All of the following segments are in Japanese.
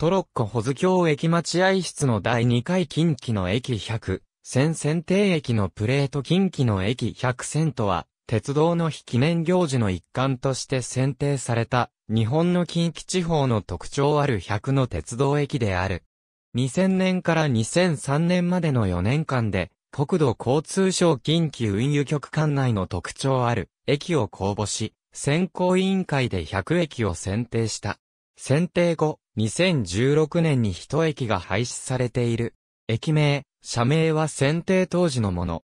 トロッコ保津峡駅待合室の第2回近畿の駅100、線選定駅のプレート近畿の駅100線とは、鉄道の非記念行事の一環として選定された、日本の近畿地方の特徴ある100の鉄道駅である。2000年から2003年までの4年間で、国土交通省近畿運輸局管内の特徴ある駅を公募し、選考委員会で100駅を選定した。選定後、2016年に一駅が廃止されている。駅名、社名は選定当時のもの。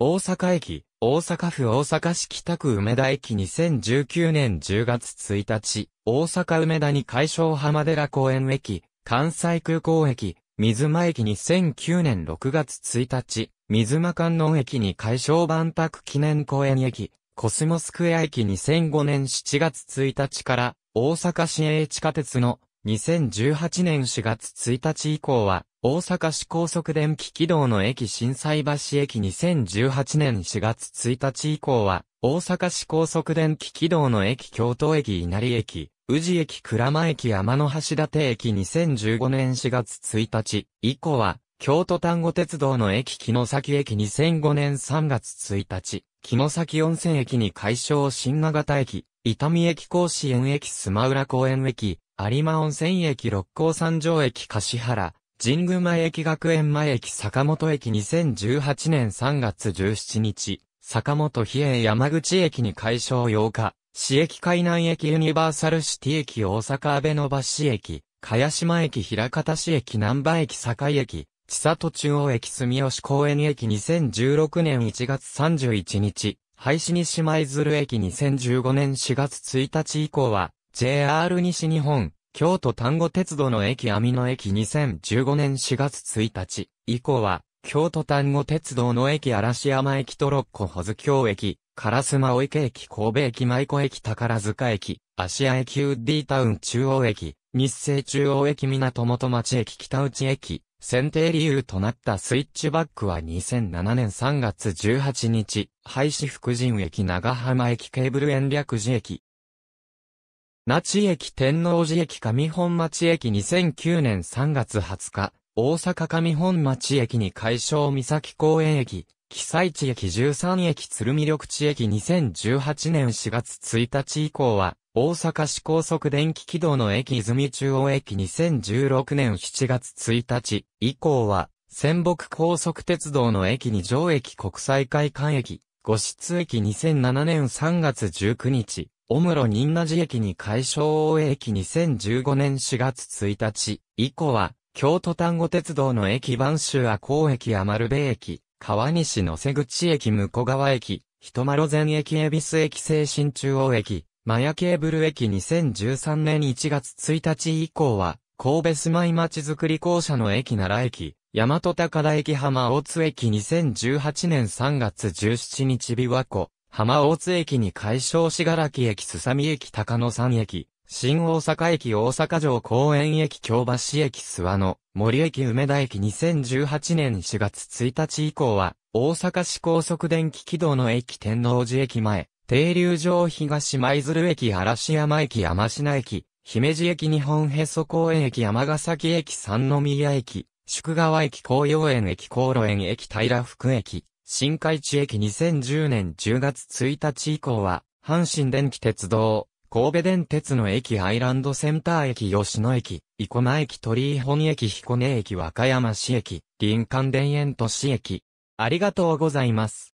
大阪駅、大阪府大阪市北区梅田駅。2019年10月1日、大阪梅田に海将浜寺公園駅、関西空港駅、水間駅。2009年6月1日、水間観音駅に海将万博記念公園駅、コスモスクエア駅。2005年7月1日から大阪市営地下鉄の2018年4月1日以降は大阪市高速電気軌道の駅震災橋駅2018年4月1日以降は大阪市高速電気軌道の駅京都駅稲荷駅宇治駅鞍馬駅山の橋立駅2015年4月1日以降は京都丹後鉄道の駅木の崎駅2005年3月1日木崎温泉駅に解消新長型駅、伊丹駅甲子園駅スマウラ公園駅、有馬温泉駅六甲山上駅橿原、神宮前駅学園前駅坂本駅2018年3月17日、坂本比叡山口駅に解消8日、市駅海南駅ユニバーサルシティ駅大阪阿部野橋駅、茅島駅平方市駅南波駅堺駅、千里中央駅住吉公園駅2016年1月31日、廃止西舞鶴駅2015年4月1日以降は、JR 西日本、京都丹後鉄道の駅網野駅2015年4月1日以降は、京都丹後鉄道の駅嵐山駅トロッコ保津峡駅、烏丸池駅神戸駅舞子駅宝塚駅、芦屋駅ウッディタウン中央駅、日清中央駅港元町駅北内駅、選定理由となったスイッチバックは2007年3月18日、廃止福神駅長浜駅ケーブル延略寺駅。那智駅天王寺駅上本町駅2009年3月20日、大阪上本町駅に海将岬公園駅、記載地駅13駅鶴見緑地駅2018年4月1日以降は、大阪市高速電気軌道の駅泉中央駅2016年7月1日以降は、仙北高速鉄道の駅に上駅国際会館駅、五室駅2007年3月19日、小室仁和寺駅に海将大駅2015年4月1日以降は、京都丹後鉄道の駅番州赤高駅山丸部駅、川西野瀬口駅向川駅、人丸前駅恵比寿駅西新中央駅、マヤケーブル駅2013年1月1日以降は、神戸住まい町づくり校舎の駅奈良駅、大和高田駅浜大津駅2018年3月17日琵琶湖、浜大津駅に海将しがらき駅すさみ駅高野山駅、新大阪駅大阪城公園駅京橋駅諏訪野、森駅梅田駅2018年4月1日以降は、大阪市高速電気軌道の駅天王寺駅前、停留場東舞鶴駅嵐山駅山科駅、姫路駅日本へそ公園駅山ヶ崎駅三宮駅、宿川駅紅葉園駅高路園駅平福駅、新海地駅2010年10月1日以降は、阪神電気鉄道、神戸電鉄の駅アイランドセンター駅吉野駅、生駒駅鳥居本駅彦根駅和歌山市駅、林間田園都市駅。ありがとうございます。